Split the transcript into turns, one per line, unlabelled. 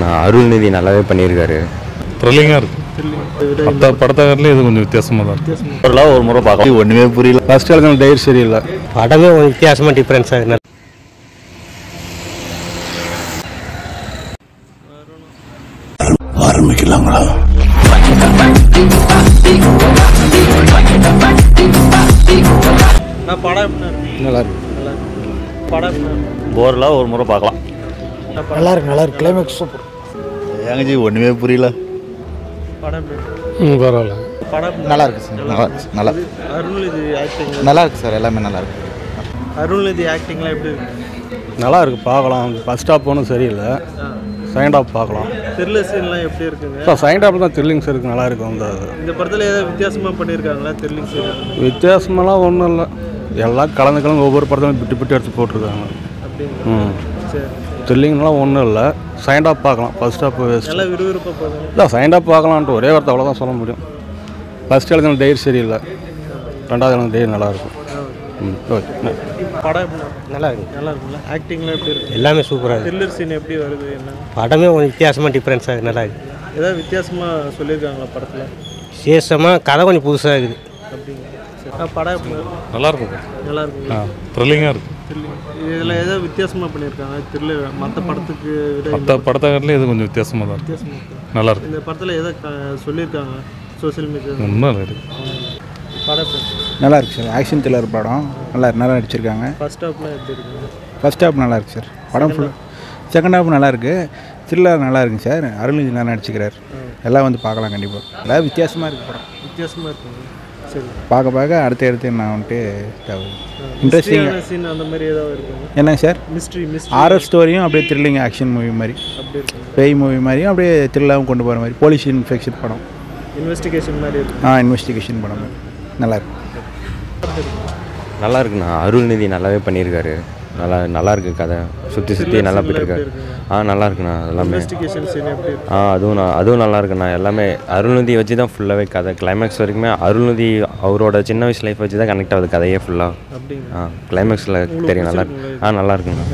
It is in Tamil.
நான் அருள்நிதி நல்லாவே பண்ணியிருக்காரு.
த்ரில்லிங்காக இருக்குது மற்ற படத்தகர்லேயே இது கொஞ்சம் வித்தியாசமாக தான் இருக்குது
ஒரு ஒரு முறை பார்க்கலாம். ஒன்றுமே புரியல.
ஃபர்ஸ்ட் எழுதின டைர் சரியில்லை.
படமே கொஞ்சம் வித்தியாசமாக டிஃப்ரென்ஸாக இருக்கு?
நல்லா இருக்கு.
போரில் ஒரு முறை பார்க்கலாம்.
நல்லா இருக்கு நல்லா இருக்கு கிளைமேக்ஸ் சூப்பர்
ஏங்கஜி ஒன்றுமே புரியல
ம் பரவாயில்ல.
நல்லா இருக்கு சார் நல்லா நல்லா
அருள்நிதி ஆக்டிங்
நல்லா இருக்கு சார் எல்லாமே நல்லா இருக்கு.
அருள்நிதி ஆக்டிங்லாம் எப்படி இருக்கு?
நல்லா இருக்கு பார்க்கலாம். ஃபர்ஸ்ட் ஹாப் ஒன்றும் சரியில்லை. செகண்ட் ஹாப் பார்க்கலாம்.
த்ரில்லர் சீன்லாம் எப்படி இருக்குங்க?
இப்போ செகண்ட் ஹாப் தான் த்ரில்லிங்ஸ் இருக்குது நல்லா இருக்கும் அந்த
இந்த படத்தில் ஏதாவது வித்தியாசமாக பண்ணியிருக்காங்களா த்ரில்லிங் சீன்
வித்தியாசமெல்லாம் ஒன்றும் இல்லை. எல்லாம் கலந்து கலந்து ஒவ்வொரு படத்தையும் விட்டு விட்டு எடுத்து போட்டிருக்காங்க. ம்.
சரி.
த்ரில்லிங்லாம் ஒன்றும் இல்லை. செகண்ட் ஹாப் பார்க்கலாம். ஃபர்ஸ்ட் ஹாப் வேஸ்ட்
நல்லா விறுவிறுப்பாக போகுது.
இல்லை செகண்ட் ஹாப் பார்க்கலான்ட்டு ஒரே வார்த்தை அவ்வளோதான் சொல்ல முடியும். ஃபர்ஸ்ட் எழுதின டைர் சரியில்லை. ரெண்டாவது எழுதின டைர் நல்லாயிருக்கும். ம் ஓகே.
படம்?
நல்லா இருக்கு.
நல்லா இருக்குல்ல ஆக்டிங்லாம் எப்படி இருக்கு?
எல்லாமே சூப்பராக இருக்கு.
த்ரில்லர் சீன் எப்படி வருது என்ன?
படமே கொஞ்சம் வித்தியாசமாக டிஃப்ரென்ஸாக இருக்கு நல்லா இருக்கு.
ஏதாவது வித்தியாசமாக சொல்லியிருக்காங்களா படத்தில்?
விசேஷமாக கதை கொஞ்சம் புதுசாக இருக்குது.
அப்படிங்க சரி. ஆ, படம்?
நல்லா இருக்கும்
நல்லா இருக்குங்களா
த்ரில்லிங்காக இருக்குது
இதில் ஏதாவது வித்தியாசமாக பண்ணியிருக்காங்க. த்ரில்லர் மற்ற படத்துக்கு விட
மற்ற படத்தகர்லேயே இது கொஞ்சம் வித்தியாசமாக தான் இருக்குது
வித்தியாசமாக இருக்கு.
நல்லா இருக்கு.
இந்த படத்தில் எதை க- சொல்லியிருக்காங்க. சோஷியல் மீடியா
உண்மை இருக்குது
படம் இருக்கு?
நல்லா இருக்கு சார். ஆக்ஷன் த்ரில்லர் படம். நல்லா நல்லா நடிச்சிருக்காங்க.
ஃபர்ஸ்ட் ஹாப்லாம் எப்படி இருக்குங்க
ஃபர்ஸ்ட் ஹாப் நல்லா இருக்கு சார். படம் ஃபுல் செகண்ட் ஹாப் நல்லா இருக்கு. த்ரில்லர் நல்லா இருக்குங்க சார். அருள்நிதி நல்லா நடிச்சுக்கிறார். எல்லாம் வந்து பார்க்கலாம் கண்டிப்பாக எல்லாம் வித்தியாசமாக இருக்கு படம்.
வித்தியாசமாக இருக்குங்க சரி
பார்க்க பார்க்க அடுத்த அடுத்து நான் வந்துட்டு இன்ட்ரெஸ்டிங்
சீன் அந்த மாதிரி ஏதாவது
என்னங்க சார்?
மிஸ்ட்ரி மிஸ்ட்ரி
ஆர்எஃப் ஸ்டோரியும் அப்படியே த்ரில்லிங் ஆக்ஷன் மூவி மாதிரி. பேய் மூவி மாதிரியும் அப்படியே த்ரில்லாகவும் கொண்டு போகிற மாதிரி. போலீஸ் இன்ஃபெக்ஷன் படம்.
இன்வெஸ்டிகேஷன் மாதிரி இருக்கு.
ஆ இன்வெஸ்டிகேஷன் படம். மாதிரி நல்லா இருக்கு
நல்லா இருக்குண்ணா. அருள்நிதி நல்லாவே பண்ணியிருக்காரு. நல்லா நல்லா இருக்கு கதை. சுற்றி சுற்றி நல்லா போயிட்டுருக்காரு ஆ நல்லா இருக்குண்ணா எல்லாமே. ஆ அதுவும் நான் அதுவும் நல்லா இருக்குண்ணா எல்லாமே. அருள்நிதி வச்சு தான் ஃபுல்லாகவே கதை கிளைமேக்ஸ் வரைக்குமே அருள்நிதி அவரோட சின்ன வயசு லைஃப் வச்சு தான் கனெக்ட் ஆகுது கதையே ஃபுல்லாக ஆ. கிளைமேக்ஸில் தெரியும் நல்லா இருக்கு. ஆ நல்லா இருக்குண்ணா.